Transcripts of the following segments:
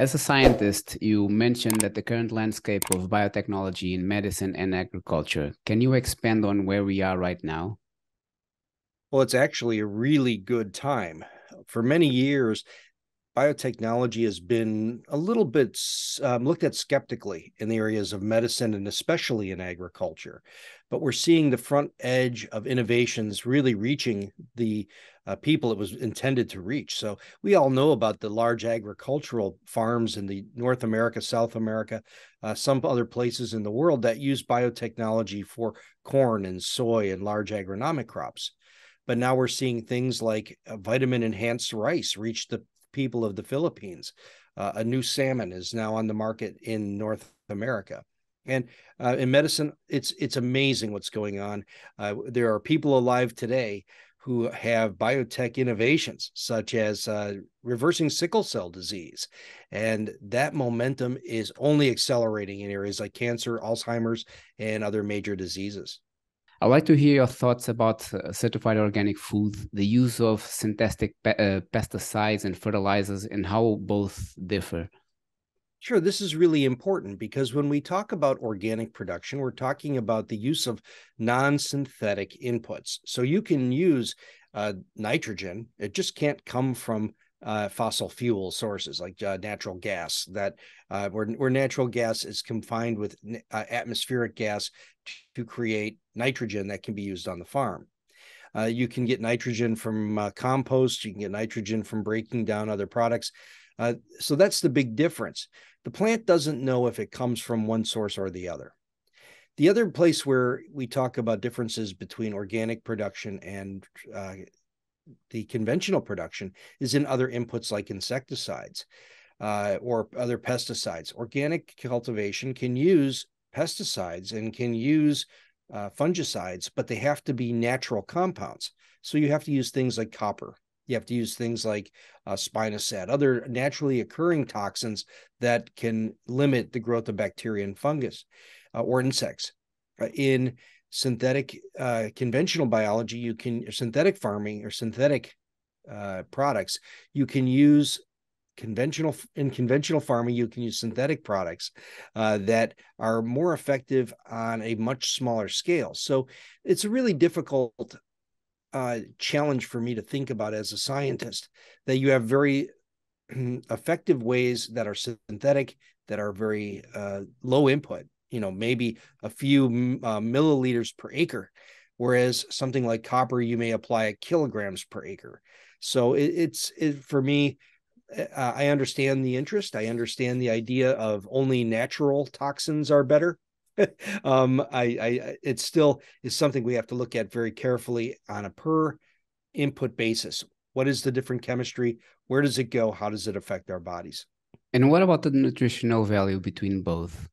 As a scientist, you mentioned that the current landscape of biotechnology in medicine and agriculture. Can you expand on where we are right now? Well, it's actually a really good time. For many years, biotechnology has been a little bit um, looked at skeptically in the areas of medicine and especially in agriculture. But we're seeing the front edge of innovations really reaching the uh, people it was intended to reach. So we all know about the large agricultural farms in the North America, South America, uh, some other places in the world that use biotechnology for corn and soy and large agronomic crops. But now we're seeing things like uh, vitamin enhanced rice reach the people of the Philippines. Uh, a new salmon is now on the market in North America. And uh, in medicine, it's it's amazing what's going on. Uh, there are people alive today who have biotech innovations such as uh, reversing sickle cell disease, and that momentum is only accelerating in areas like cancer, Alzheimer's, and other major diseases. I'd like to hear your thoughts about uh, certified organic food, the use of synthetic pe uh, pesticides and fertilizers, and how both differ. Sure, this is really important because when we talk about organic production, we're talking about the use of non synthetic inputs. So you can use uh, nitrogen, it just can't come from uh, fossil fuel sources like uh, natural gas that uh, where, where natural gas is confined with uh, atmospheric gas to create nitrogen that can be used on the farm. Uh, you can get nitrogen from uh, compost. You can get nitrogen from breaking down other products. so that's the big difference. The plant doesn't know if it comes from one source or the other. The other place where we talk about differences between organic production and the conventional production is in other inputs like insecticides uh, or other pesticides. Organic cultivation can use pesticides and can use uh, fungicides, but they have to be natural compounds. So you have to use things like copper. You have to use things like uh, spinosad, other naturally occurring toxins that can limit the growth of bacteria and fungus uh, or insects. Uh, in synthetic uh, conventional biology you can synthetic farming or synthetic uh, products you can use conventional in conventional farming you can use synthetic products uh, that are more effective on a much smaller scale. So it's a really difficult uh, challenge for me to think about as a scientist that you have very effective ways that are synthetic that are very uh, low input you know maybe a few uh, milliliters per acre whereas something like copper you may apply a kilograms per acre. So it, it's it, for me uh, i understand the interest. I understand the idea of only natural toxins are better. Um I, I it still is something we have to look at very carefully on a per input basis. What is the different chemistry? Where does it go? How does it affect our bodies? And what about the nutritional value between both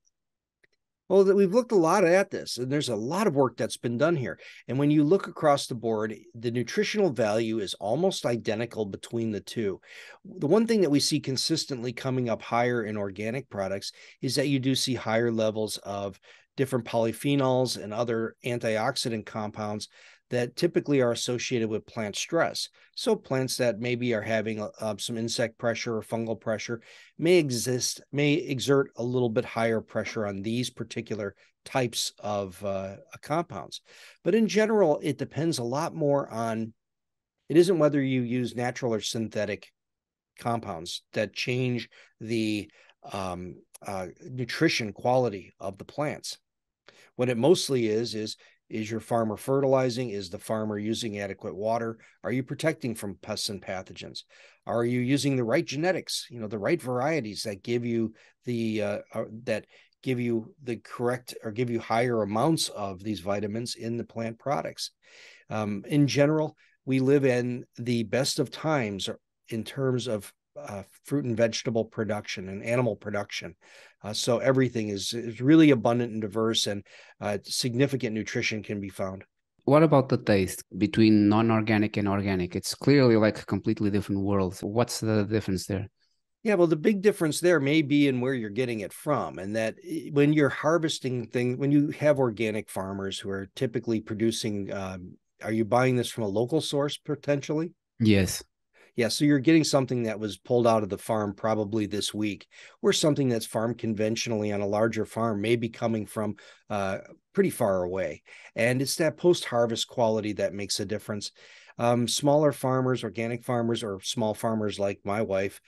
well, that we've looked a lot at this, and there's a lot of work that's been done here. And when you look across the board, the nutritional value is almost identical between the two. The one thing that we see consistently coming up higher in organic products is that you do see higher levels of different polyphenols and other antioxidant compounds that typically are associated with plant stress. So plants that maybe are having uh, some insect pressure or fungal pressure may exist, may exert a little bit higher pressure on these particular types of uh, compounds. But in general, it depends a lot more on, it isn't whether you use natural or synthetic compounds that change the um, uh, nutrition quality of the plants. What it mostly is, is is your farmer fertilizing? Is the farmer using adequate water? Are you protecting from pests and pathogens? Are you using the right genetics? You know, the right varieties that give you the uh, uh, that give you the correct or give you higher amounts of these vitamins in the plant products. Um, in general, we live in the best of times in terms of uh, fruit and vegetable production and animal production. Uh, so everything is, is really abundant and diverse, and uh, significant nutrition can be found. What about the taste between non-organic and organic? It's clearly like a completely different worlds. What's the difference there? Yeah, well, the big difference there may be in where you're getting it from, and that eh, when you're harvesting things, when you have organic farmers who are typically producing, um, are you buying this from a local source potentially? Yes Yeah, so you're getting something that was pulled out of the farm probably this week, or something that's farmed conventionally on a larger farm may be coming from uh, pretty far away. And it's that post harvest quality that makes a difference. Um, smaller farmers, organic farmers, or small farmers like my wife,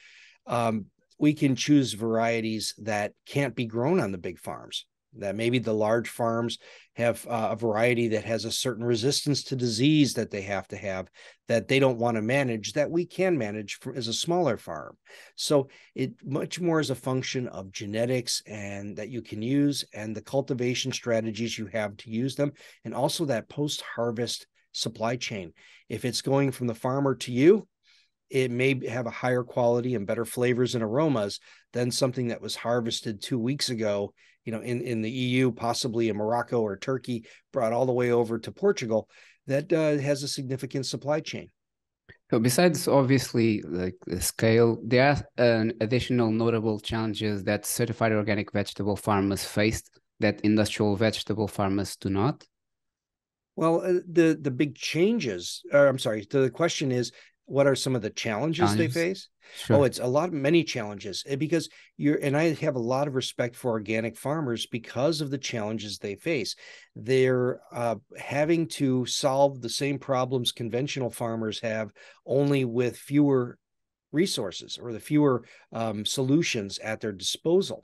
um, we can choose varieties that can't be grown on the big farms that maybe the large farms have uh, a variety that has a certain resistance to disease that they have to have that they don't want to manage that we can manage for, as a smaller farm. So it much more is a function of genetics and that you can use and the cultivation strategies you have to use them and also that post harvest supply chain. If it's going from the farmer to you it may have a higher quality and better flavors and aromas than something that was harvested two weeks ago you know, in, in the EU, possibly in Morocco or Turkey, brought all the way over to Portugal, that uh, has a significant supply chain. So besides obviously like the scale, there are uh, additional notable challenges that certified organic vegetable farmers faced that industrial vegetable farmers do not. Well, uh, the the big changes. Or I'm sorry. The question is, what are some of the challenges, challenges. they face? Sure. Oh, it's a lot, many challenges eh, because you're, and I have a lot of respect for organic farmers because of the challenges they face. They're uh, having to solve the same problems conventional farmers have, only with fewer resources or the fewer um, solutions at their disposal.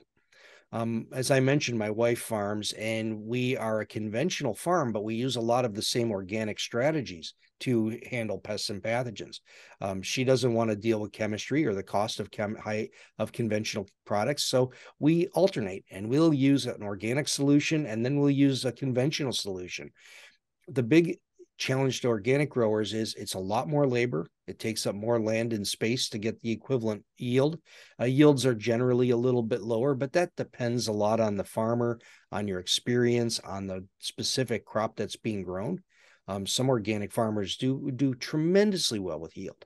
Um, as I mentioned, my wife farms, and we are a conventional farm, but we use a lot of the same organic strategies to handle pests and pathogens. Um, she doesn't want to deal with chemistry or the cost of chem high, of conventional products, so we alternate, and we'll use an organic solution, and then we'll use a conventional solution. The big challenge to organic growers is it's a lot more labor. It takes up more land and space to get the equivalent yield. Uh, yields are generally a little bit lower, but that depends a lot on the farmer, on your experience, on the specific crop that's being grown. Um, some organic farmers do do tremendously well with yield.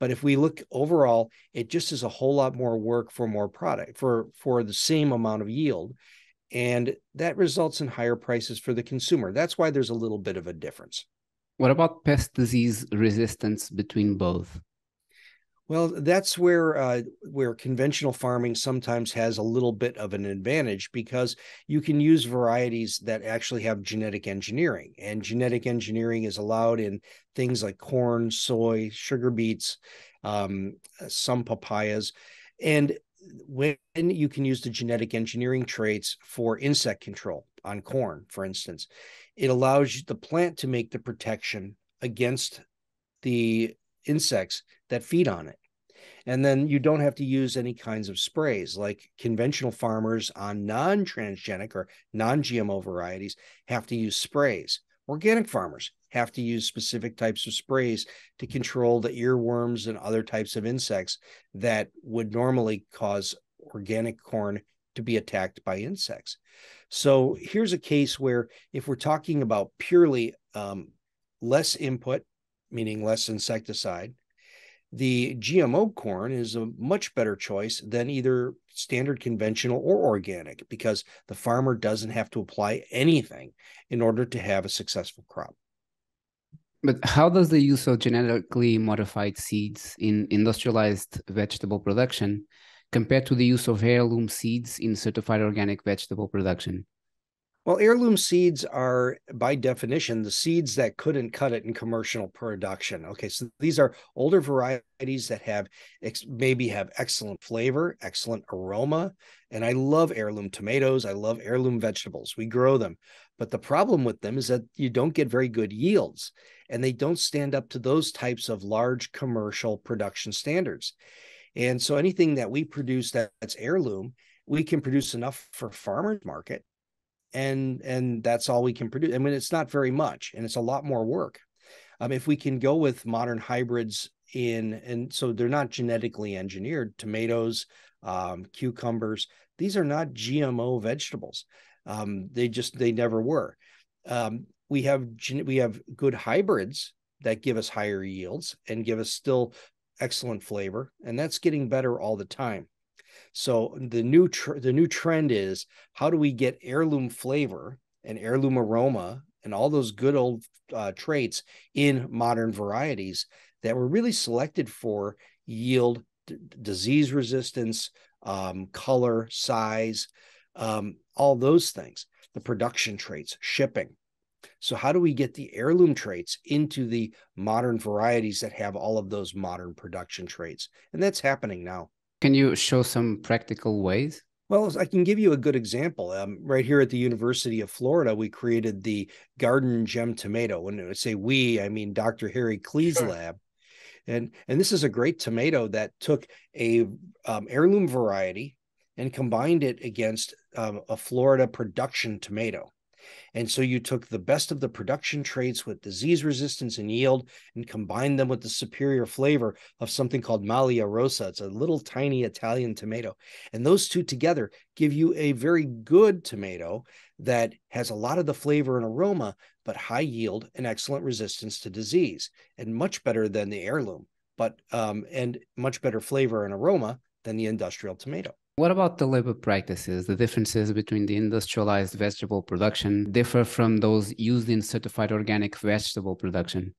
But if we look overall, it just is a whole lot more work for more product for for the same amount of yield. And that results in higher prices for the consumer. That's why there's a little bit of a difference. What about pest disease resistance between both? Well, that's where uh, where conventional farming sometimes has a little bit of an advantage because you can use varieties that actually have genetic engineering, and genetic engineering is allowed in things like corn, soy, sugar beets, um, some papayas, and when you can use the genetic engineering traits for insect control on corn, for instance, it allows the plant to make the protection against the insects that feed on it. And then you don't have to use any kinds of sprays like conventional farmers on non transgenic or non GMO varieties have to use sprays. Organic farmers have to use specific types of sprays to control the earworms and other types of insects that would normally cause organic corn to be attacked by insects. So here's a case where if we're talking about purely um, less input, meaning less insecticide, the GMO corn is a much better choice than either standard conventional or organic because the farmer doesn't have to apply anything in order to have a successful crop. But how does the use of genetically modified seeds in industrialized vegetable production compare to the use of heirloom seeds in certified organic vegetable production? Well, heirloom seeds are, by definition, the seeds that couldn't cut it in commercial production. Okay, so these are older varieties that have maybe have excellent flavor, excellent aroma, and I love heirloom tomatoes. I love heirloom vegetables. We grow them, but the problem with them is that you don't get very good yields, and they don't stand up to those types of large commercial production standards. And so, anything that we produce that's heirloom, we can produce enough for farmers market and and that's all we can produce. I mean, it's not very much, and it's a lot more work. Um, if we can go with modern hybrids in, and so they're not genetically engineered tomatoes, um, cucumbers. These are not GMO vegetables. Um, they just they never were. Um, we have we have good hybrids that give us higher yields and give us still excellent flavor, and that's getting better all the time. So the new tr- the new trend is how do we get heirloom flavor and heirloom aroma and all those good old uh, traits in modern varieties that were really selected for yield, d- disease resistance, um, color, size, um, all those things, the production traits, shipping. So, how do we get the heirloom traits into the modern varieties that have all of those modern production traits? And that's happening now. Can you show some practical ways? Well, I can give you a good example. Um, right here at the University of Florida, we created the Garden Gem tomato. When I say we, I mean Dr. Harry Klee's sure. lab. And, and this is a great tomato that took a um, heirloom variety and combined it against um, a Florida production tomato. And so you took the best of the production traits with disease resistance and yield and combined them with the superior flavor of something called Maglia Rosa. It's a little tiny Italian tomato. And those two together give you a very good tomato that has a lot of the flavor and aroma, but high yield and excellent resistance to disease, and much better than the heirloom, but um, and much better flavor and aroma than the industrial tomato. What about the labor practices? The differences between the industrialized vegetable production differ from those used in certified organic vegetable production.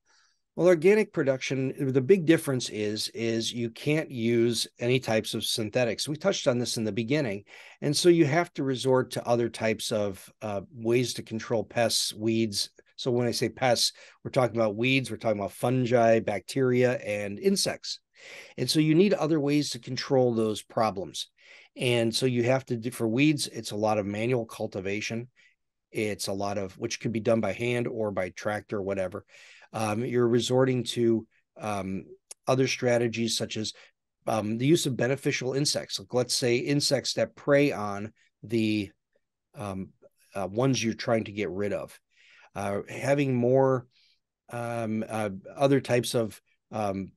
Well, organic production, the big difference is is you can't use any types of synthetics. We touched on this in the beginning, and so you have to resort to other types of uh, ways to control pests, weeds. So when I say pests, we're talking about weeds, we're talking about fungi, bacteria, and insects. And so you need other ways to control those problems. And so you have to do for weeds, it's a lot of manual cultivation. It's a lot of which could be done by hand or by tractor or whatever. Um, you're resorting to um, other strategies such as um, the use of beneficial insects. Like let's say insects that prey on the um, uh, ones you're trying to get rid of. Uh, having more um, uh, other types of um,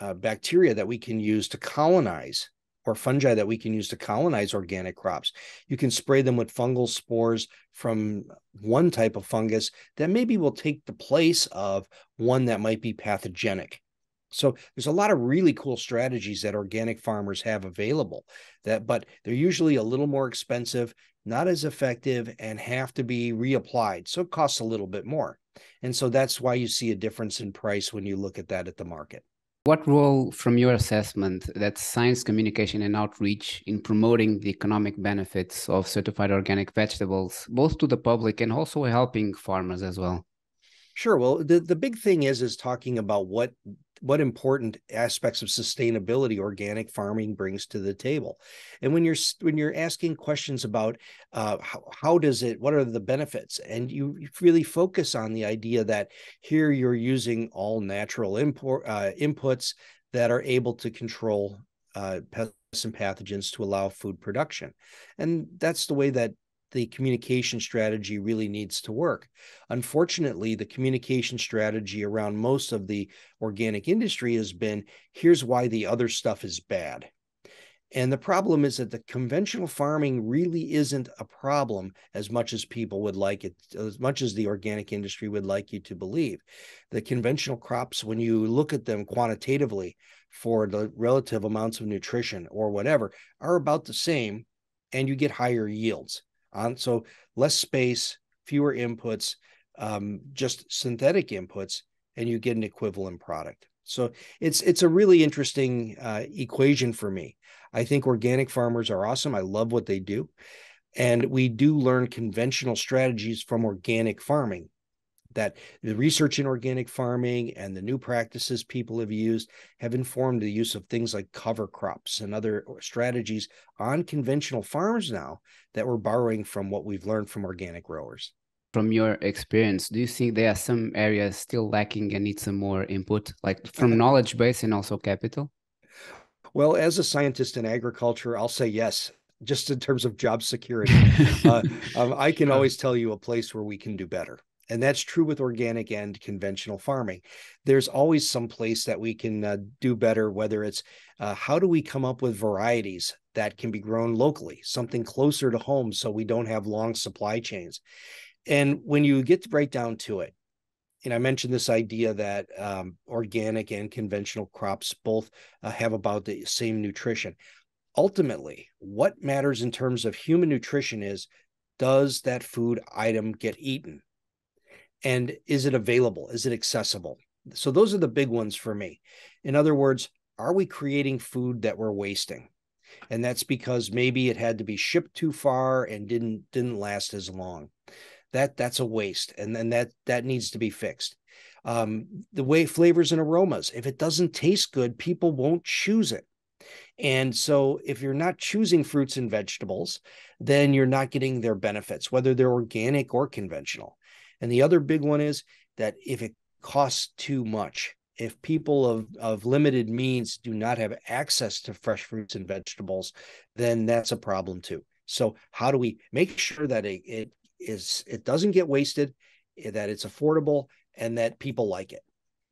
uh, bacteria that we can use to colonize or fungi that we can use to colonize organic crops. You can spray them with fungal spores from one type of fungus that maybe will take the place of one that might be pathogenic. So there's a lot of really cool strategies that organic farmers have available that but they're usually a little more expensive, not as effective and have to be reapplied. So it costs a little bit more. And so that's why you see a difference in price when you look at that at the market. What role, from your assessment, that science communication and outreach in promoting the economic benefits of certified organic vegetables, both to the public and also helping farmers as well? Sure. Well, the, the big thing is is talking about what what important aspects of sustainability organic farming brings to the table. And when you're when you're asking questions about uh, how, how does it what are the benefits? And you really focus on the idea that here you're using all natural import uh, inputs that are able to control uh, pests and pathogens to allow food production. And that's the way that the communication strategy really needs to work. Unfortunately, the communication strategy around most of the organic industry has been here's why the other stuff is bad. And the problem is that the conventional farming really isn't a problem as much as people would like it, as much as the organic industry would like you to believe. The conventional crops, when you look at them quantitatively for the relative amounts of nutrition or whatever, are about the same, and you get higher yields on. So less space fewer inputs um, just synthetic inputs and you get an equivalent product. So it's it's a really interesting uh, equation for me. I think organic farmers are awesome. I love what they do. And we do learn conventional strategies from organic farming that the research in organic farming and the new practices people have used have informed the use of things like cover crops and other strategies on conventional farms now that we're borrowing from what we've learned from organic growers. From your experience, do you think there are some areas still lacking and need some more input, like from knowledge base and also capital? Well, as a scientist in agriculture, I'll say yes just in terms of job security. uh, um, I can always tell you a place where we can do better. And that's true with organic and conventional farming. There's always some place that we can uh, do better, whether it's uh, how do we come up with varieties that can be grown locally, something closer to home so we don't have long supply chains. And when you get right down to it, and I mentioned this idea that um, organic and conventional crops both uh, have about the same nutrition. Ultimately, what matters in terms of human nutrition is does that food item get eaten? And is it available is it accessible So those are the big ones for me. In other words, are we creating food that we're wasting? And that's because maybe it had to be shipped too far and didn't didn't last as long. That that's a waste, and then that that needs to be fixed. Um, the way flavors and aromas, if it doesn't taste good, people won't choose it. And so, if you're not choosing fruits and vegetables, then you're not getting their benefits, whether they're organic or conventional. And the other big one is that if it costs too much, if people of, of limited means do not have access to fresh fruits and vegetables, then that's a problem too. So, how do we make sure that it, it is it doesn't get wasted, eh, that it's affordable, and that people like it?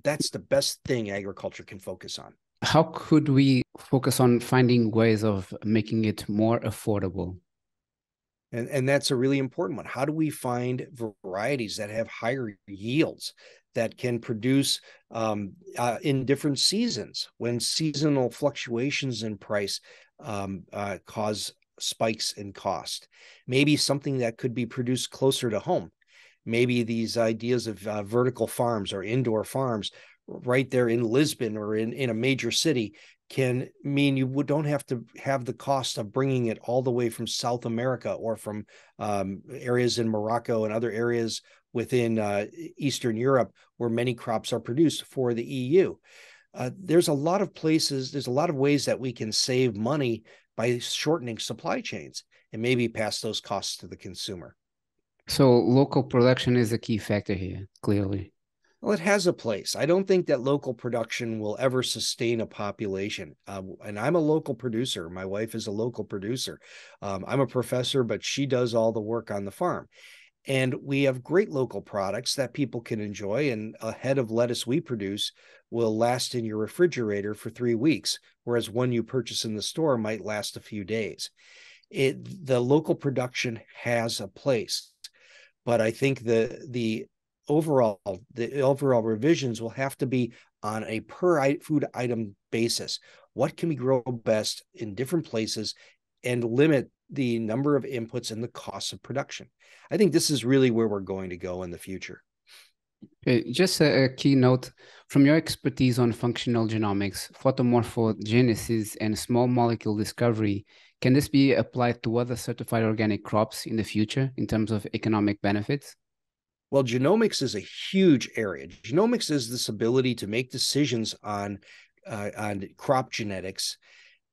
That's the best thing agriculture can focus on. How could we focus on finding ways of making it more affordable? And, and that's a really important one. How do we find varieties that have higher yields that can produce um, uh, in different seasons when seasonal fluctuations in price um, uh, cause spikes in cost? Maybe something that could be produced closer to home. Maybe these ideas of uh, vertical farms or indoor farms right there in Lisbon or in, in a major city can mean you don't have to have the cost of bringing it all the way from South America or from um, areas in Morocco and other areas within uh, Eastern Europe where many crops are produced for the EU. Uh, there's a lot of places, there's a lot of ways that we can save money by shortening supply chains and maybe pass those costs to the consumer. So, local production is a key factor here, clearly. Well, it has a place. I don't think that local production will ever sustain a population. Uh, and I'm a local producer. My wife is a local producer. Um, I'm a professor, but she does all the work on the farm. And we have great local products that people can enjoy. And a head of lettuce we produce will last in your refrigerator for three weeks, whereas one you purchase in the store might last a few days. It, the local production has a place, but I think the the overall the overall revisions will have to be on a per food item basis. What can we grow best in different places and limit the number of inputs and the costs of production? I think this is really where we're going to go in the future. Just a, a key note. From your expertise on functional genomics photomorphogenesis and small molecule discovery can this be applied to other certified organic crops in the future in terms of economic benefits well, genomics is a huge area. Genomics is this ability to make decisions on uh, on crop genetics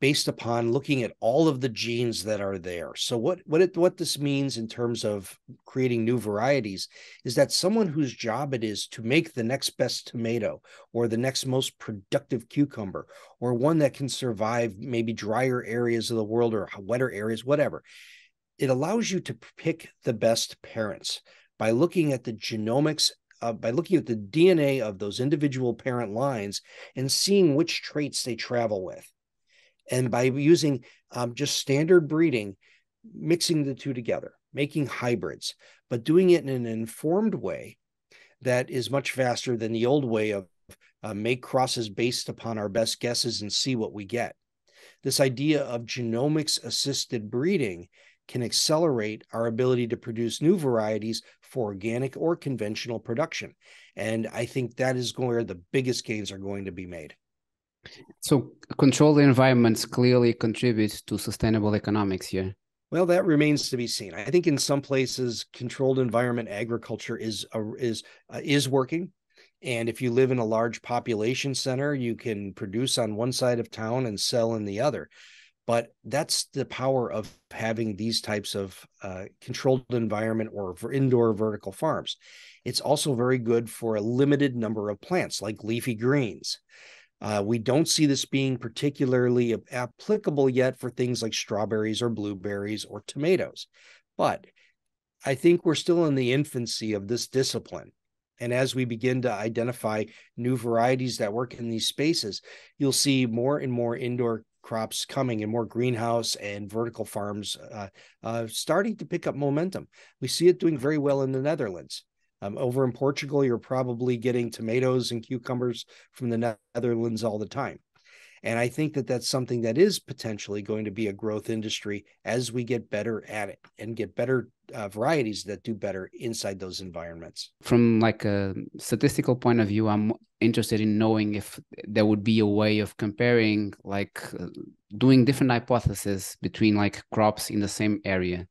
based upon looking at all of the genes that are there. So what what it, what this means in terms of creating new varieties is that someone whose job it is to make the next best tomato or the next most productive cucumber or one that can survive maybe drier areas of the world or wetter areas whatever. It allows you to pick the best parents by looking at the genomics, uh, by looking at the DNA of those individual parent lines and seeing which traits they travel with. And by using um, just standard breeding, mixing the two together, making hybrids, but doing it in an informed way that is much faster than the old way of uh, make crosses based upon our best guesses and see what we get. This idea of genomics assisted breeding can accelerate our ability to produce new varieties for organic or conventional production. And I think that is where the biggest gains are going to be made. So, controlled environments clearly contribute to sustainable economics here. Well, that remains to be seen. I think in some places, controlled environment agriculture is uh, is uh, is working. And if you live in a large population center, you can produce on one side of town and sell in the other but that's the power of having these types of uh, controlled environment or for indoor vertical farms. It's also very good for a limited number of plants like leafy greens. Uh, we don't see this being particularly applicable yet for things like strawberries or blueberries or tomatoes. But i think we're still in the infancy of this discipline. And as we begin to identify new varieties that work in these spaces, you'll see more and more indoor crops coming and more greenhouse and vertical farms uh, uh, starting to pick up momentum. We see it doing very well in the Netherlands. Um, over in Portugal, you're probably getting tomatoes and cucumbers from the Netherlands all the time. And I think that that's something that is potentially going to be a growth industry as we get better at it and get better uh, varieties that do better inside those environments. From like a statistical point of view, I'm interested in knowing if there would be a way of comparing, like uh, doing different hypotheses between like crops in the same area.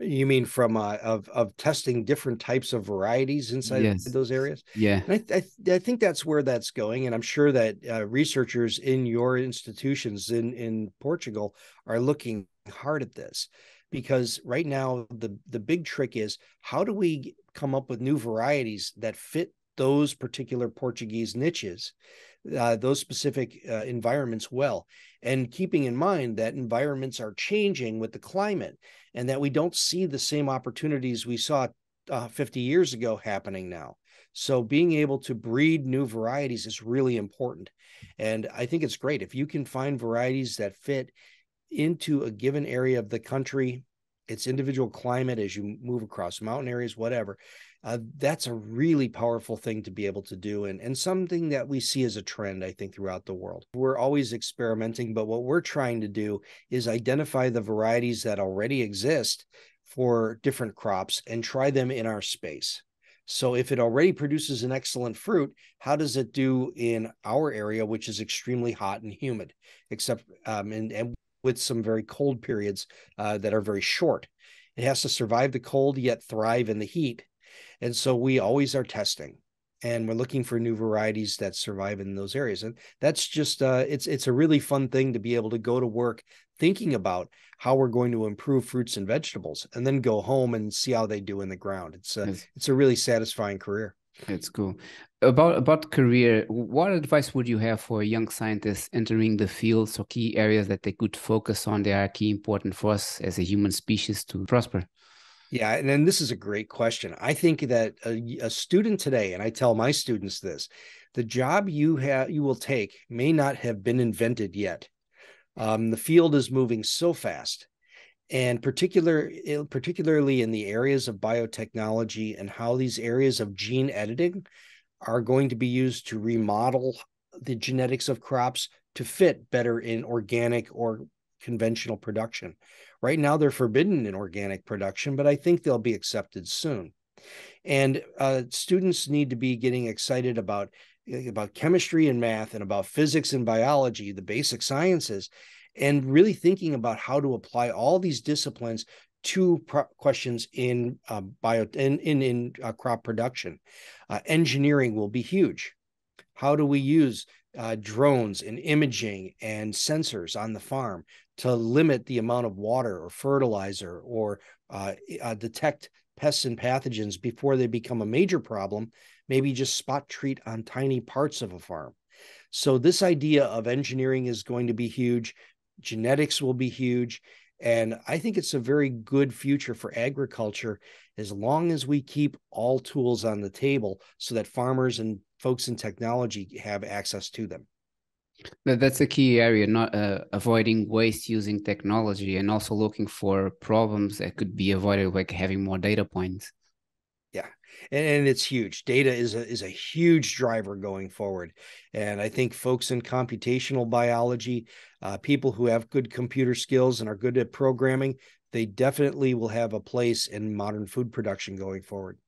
You mean from uh, of of testing different types of varieties inside yes. those areas? Yeah, I, I, I think that's where that's going, and I'm sure that uh, researchers in your institutions in in Portugal are looking hard at this because right now the the big trick is how do we come up with new varieties that fit those particular Portuguese niches, uh, those specific uh, environments well, and keeping in mind that environments are changing with the climate, and that we don't see the same opportunities we saw uh, 50 years ago happening now. So being able to breed new varieties is really important, and I think it's great if you can find varieties that fit into a given area of the country, its individual climate as you move across mountain areas, whatever. Uh, that's a really powerful thing to be able to do and, and something that we see as a trend, I think, throughout the world. We're always experimenting, but what we're trying to do is identify the varieties that already exist for different crops and try them in our space. So if it already produces an excellent fruit, how does it do in our area, which is extremely hot and humid, except um, and, and with some very cold periods uh, that are very short. It has to survive the cold yet thrive in the heat. And so we always are testing and we're looking for new varieties that survive in those areas and that's just uh, it's it's a really fun thing to be able to go to work thinking about how we're going to improve fruits and vegetables and then go home and see how they do in the ground it's a, yes. it's a really satisfying career it's cool. About about career, what advice would you have for young scientists entering the fields or key areas that they could focus on that are key important for us as a human species to prosper? Yeah, and then this is a great question. I think that a, a student today, and I tell my students this, the job you have you will take may not have been invented yet. Um, the field is moving so fast and particular particularly in the areas of biotechnology and how these areas of gene editing are going to be used to remodel the genetics of crops to fit better in organic or conventional production. Right now, they're forbidden in organic production, but I think they'll be accepted soon. And uh, students need to be getting excited about about chemistry and math and about physics and biology, the basic sciences, and really thinking about how to apply all these disciplines to pro- questions in uh, bio in in, in uh, crop production. Uh, engineering will be huge. How do we use uh, drones and imaging and sensors on the farm to limit the amount of water or fertilizer or uh, uh, detect pests and pathogens before they become a major problem? Maybe just spot treat on tiny parts of a farm. So this idea of engineering is going to be huge genetics will be huge. And I think it's a very good future for agriculture as long as we keep all tools on the table so that farmers and folks in technology have access to them. That's a key area, not uh, avoiding waste using technology and also looking for problems that could be avoided, like having more data points and, and it's huge. Data is a, is a huge driver going forward, and I think folks in computational biology, uh, people who have good computer skills and are good at programming, they definitely will have a place in modern food production going forward.